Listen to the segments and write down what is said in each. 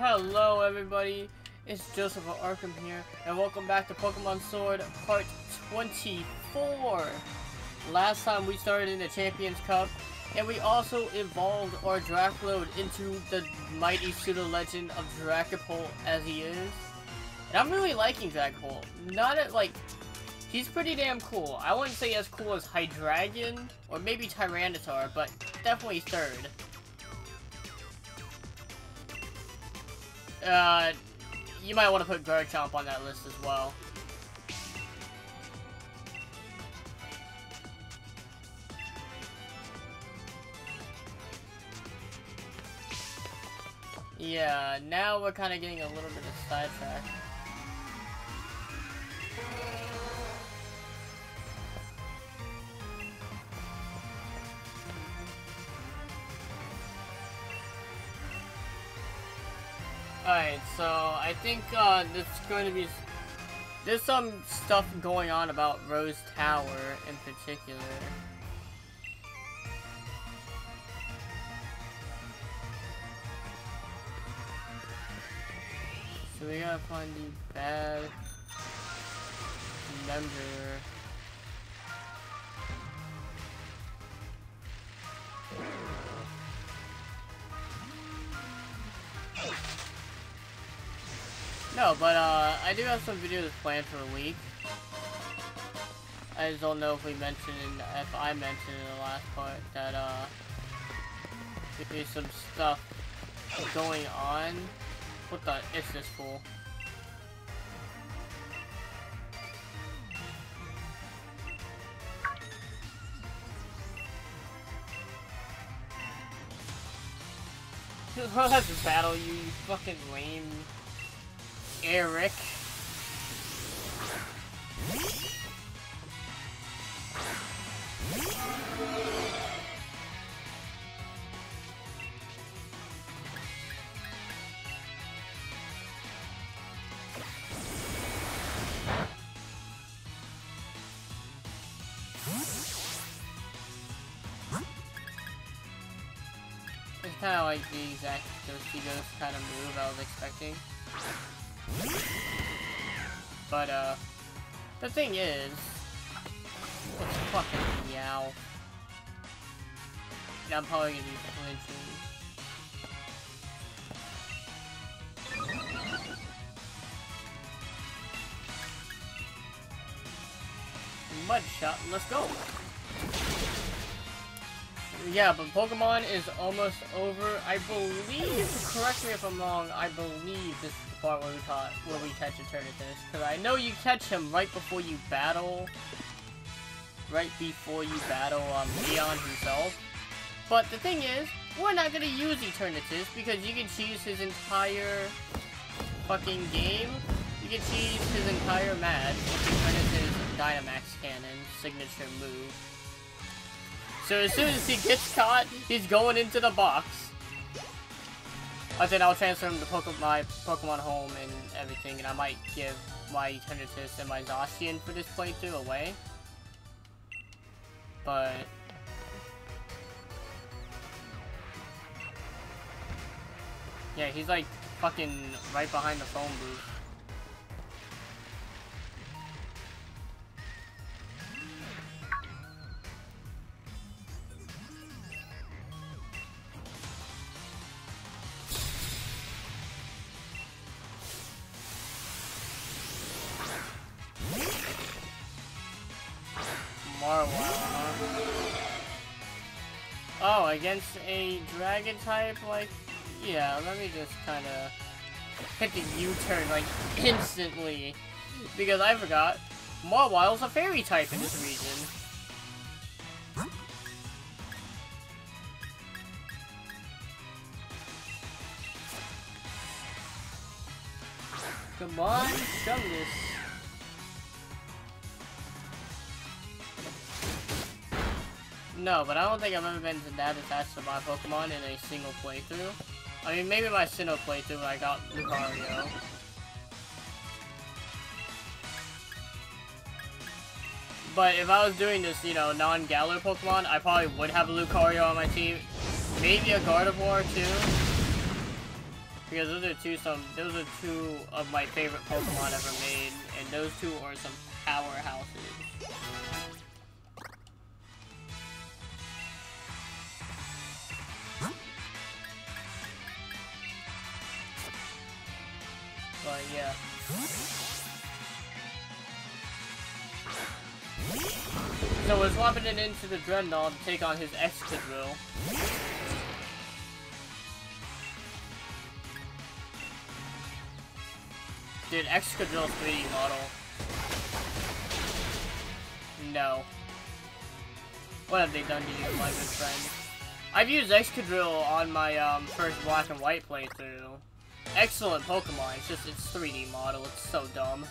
Hello everybody, it's Joseph of Arkham here, and welcome back to Pokemon Sword Part 24! Last time we started in the Champions Cup, and we also evolved our Drakloak into the mighty pseudo-legend of Dragapult as he is. And I'm really liking Dragapult. Not at, like, he's pretty damn cool. I wouldn't say as cool as Hydreigon, or maybe Tyranitar, but definitely third. Uh, you might want to put Garchomp on that list as well. Yeah, now we're kind of getting a little bit of sidetrack. Alright, so I think uh, there's going to be... There's some stuff going on about Rose Tower in particular. So we gotta find the bad member. No, but uh, I do have some videos planned for a week. I just don't know if we mentioned, if I mentioned in the last part, that uh, there's some stuff going on. What the, is this fool? I'll have to battle you, you fucking lame Eric. It's kind of like the exact Ghost kind of move I was expecting. But, uh, the thing is, it's fucking meow. And I'm probably gonna be flinching. Mud shot, let's go! Yeah, but Pokemon is almost over. I believe, correct me if I'm wrong, I believe this is the part where we caught, where we catch Eternatus. Because I know you catch him right before you battle, right before you battle um, Leon himself. But the thing is, we're not going to use Eternatus because you can choose his entire fucking game. You can choose his entire match with Eternatus Dynamax Cannon signature move. So as soon as he gets caught, he's going into the box. I then I'll transfer him to Poke my Pokemon home and everything, and I might give my Eternatus and my Zacian for this playthrough away. But... Yeah, he's like fucking right behind the phone booth. Against a dragon type, like, yeah, let me just kind of hit the U-turn, like, instantly. Because I forgot, Mawile's a fairy type in this region. Come on, shove. No, but I don't think I've ever been that attached to my Pokemon in a single playthrough. I mean, maybe my Sinnoh playthrough I got Lucario. But if I was doing this, you know, non-Galar Pokemon, I probably would have a Lucario on my team. Maybe a Gardevoir, too. Because those are two some those are two of my favorite Pokemon ever made, and those two are some powerhouses. Yeah. So we're swapping it into the Drednaw to take on his Excadrill. Dude, Excadrill 3D model. No. What have they done to you, my good friend? I've used Excadrill on my um, first black and white playthrough. Excellent Pokemon, it's just its 3D model, it's so dumb.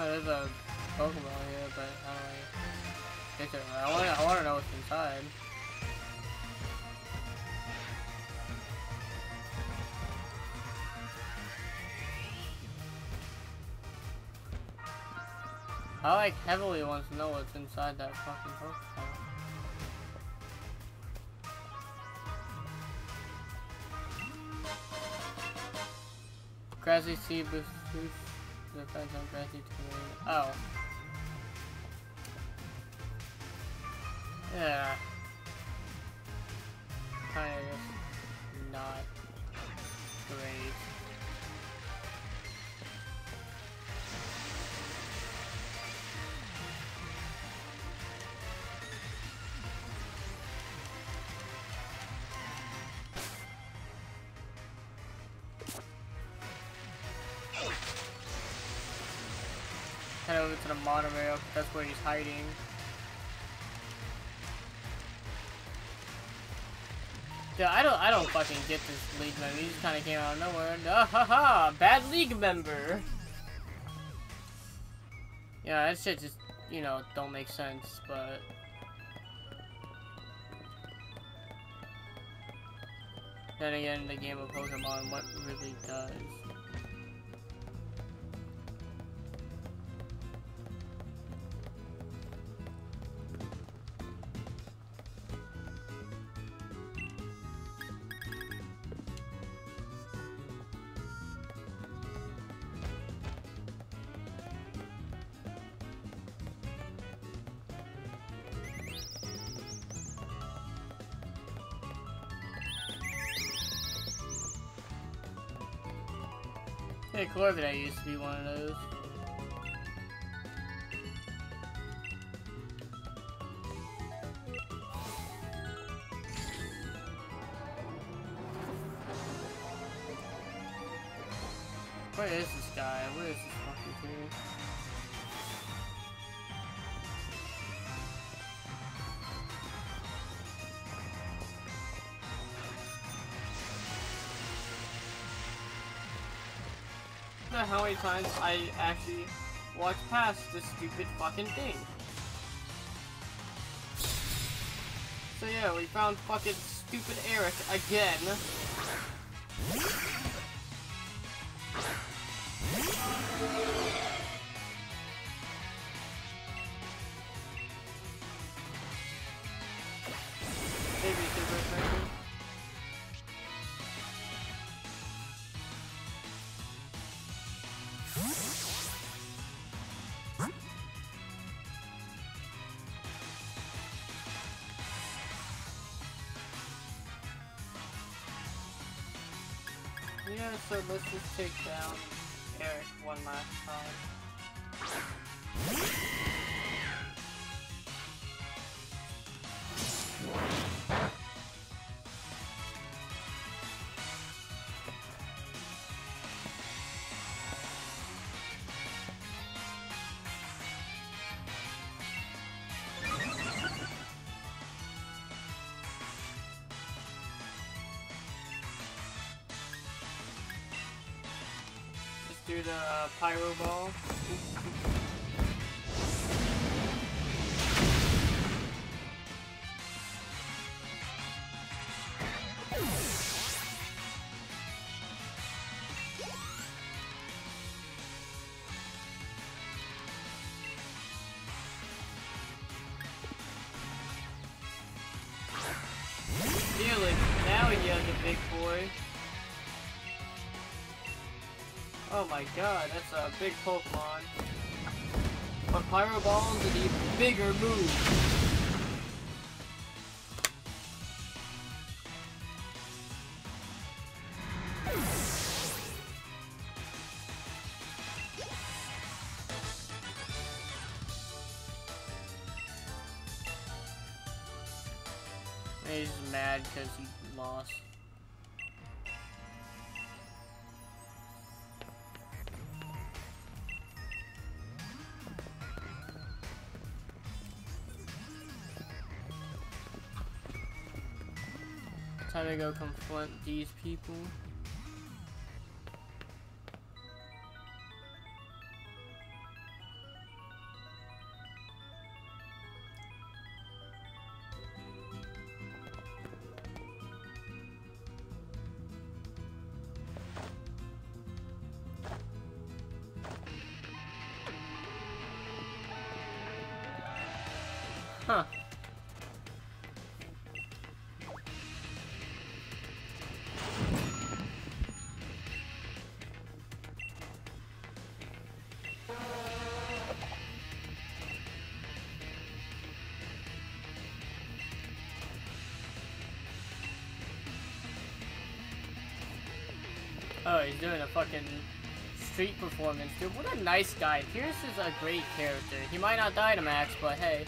Oh, there's a Pokemon here, but um, I do I get? I want to know what's inside. I like heavily wants to know what's inside that fucking Pokemon. Grassy Seed boost defense on grassy terrain. Oh. Yeah. Kinda just not great. To the monorail. that's where he's hiding. Yeah, I don't, I don't fucking get this league member. He just kind of came out of nowhere. Ah, ha ha! Bad league member. Yeah, that shit just, you know, don't make sense. But then again, the game of Pokemon, what really does? Hey, I used to be one of those. Where is this guy? Where is this fucking dude? Know how many times I actually watched past this stupid fucking thing. So yeah, we found fucking stupid Eric again. Yeah, so let's just take down Eric one last time. Do the pyro ball. My god, that's a big Pokemon. But Pyro Ball is an even bigger move. He's mad because he lost. Time to go confront these people. Huh. Oh, he's doing a fucking street performance, dude. What a nice guy. Piers is a great character. He might not die to Max, but hey.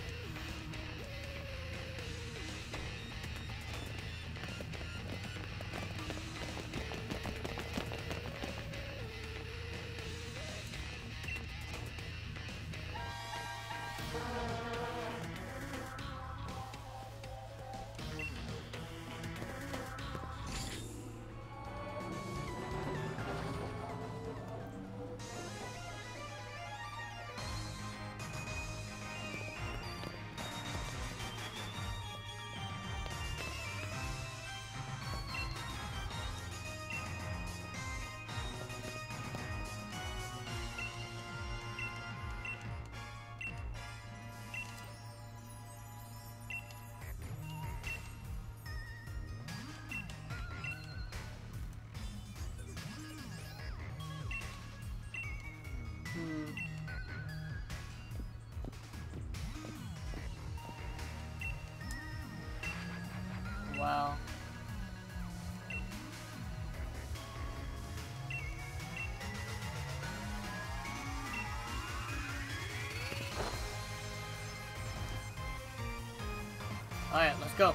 Alright, let's go.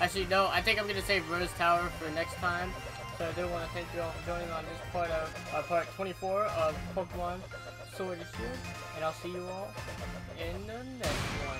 Actually, no, I think I'm gonna save Rose Tower for next time. So I do want to thank you all for joining on this part of uh, part 24 of Pokemon Sword and Shield, and I'll see you all in the next one.